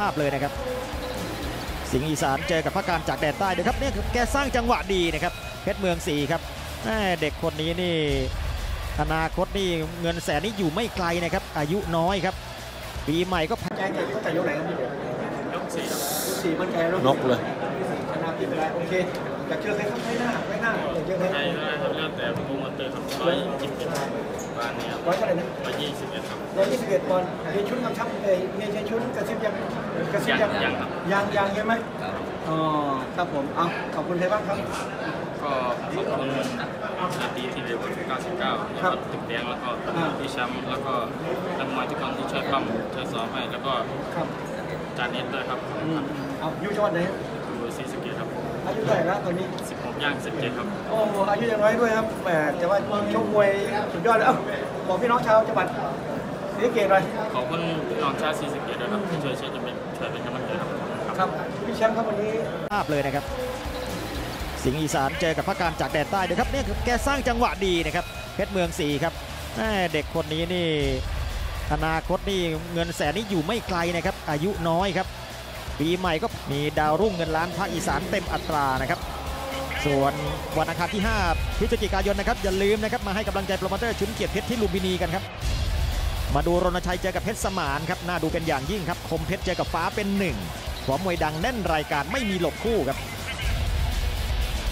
ภาพเลยนะครับ สิงห์อีสานเจอกับพระการจากแดนใต้เดี๋ยวครับเนี่ยแกสร้างจังหวะดีนะครับเพชรเมืองสีครับแม่เด็กคนนี้นี่อนาคตนี่เงินแสนนี่อยู่ไม่ไกลนะครับ อายุน้อยครับ ปีใหม่ก็ใจเด็กเขาแต่ยกไหนครับพี่เด็กยกสี่ครับยกสี่มั่นใจแล้วนกเลยชนะพี่ไปได้โอเคอยากเจอใครครับไว้หน้าไว้หน้าอยากเจอใครใช่ก็ได้ครับแล้วแต่โปรโมเตอร์ครับร้อยยี่สิบเอ็ดบานนี้ครับร้อยเท่าไหร่นะร้อยยี่สิบเอ็ดครับร้อยยี่สิบเอ็ดปอนด์เฮียชุนกำชับเอ้ยเฮียชัยชุนกระซิบยัง กระซิบยังยังครับ ยังยังใช่ไหมอ๋อครับผมเอาขอบคุณใครบ้างครับ ก็ขอบคุณนาทีที่เร็ว99ครับตึกแดงแล้วก็อ่าพี่แชมป์แล้วก็นักมวยทุกคนที่ช่วยปั้มช่วยซ้อมให้แล้วก็ครับจานเน็ตด้วยครับอืมเอาอยู่จังหวัดไหนดูซีสะเกตครับอายุเท่าไหร่แล้วตอนนี้ 16 ย่าง 17 ครับ โอ้อายุยังน้อยด้วยครับแหมแต่ว่าชกมวยสุดยอดเลยเอ้าบอกพี่น้องชาวจังหวัดศรีสะเกษหน่อยขอบคุณพี่น้องชาวซีสะเกตด้วยครับที่ช่วยเชียร์จะ เป็นช่วยเป็นกำลังใจครับครับพี่แชมป์ครับวันนี้ภาพเลยนะครับ สิงห์อีสานเจอกับพระการจากแดนใต้เดี๋ยวครับเนี่ยแกสร้างจังหวะดีนะครับเพชรเมืองสีครับแม่เด็กคนนี้นี่อนาคตนี่เงินแสนนี่อยู่ไม่ไกลนะครับ อายุน้อยครับ ปีใหม่ก็มีดาวรุ่งเงินล้านภาคอีสานเต็มอัตรานะครับ ส่วนวันอังคารที่ 5 พฤศจิกายนนะครับอย่าลืมนะครับมาให้กำลังใจโปรโมเตอร์ชุนเกียรติเพชรที่ลุมพินีกันครับ มาดูรณชัยเจอกับเพชรสมานครับน่าดูเป็นอย่างยิ่งครับคมเพชรเจอกับฟ้าเป็นหนึ่งหัวมวยดังแน่นรายการไม่มีหลบคู่ครับ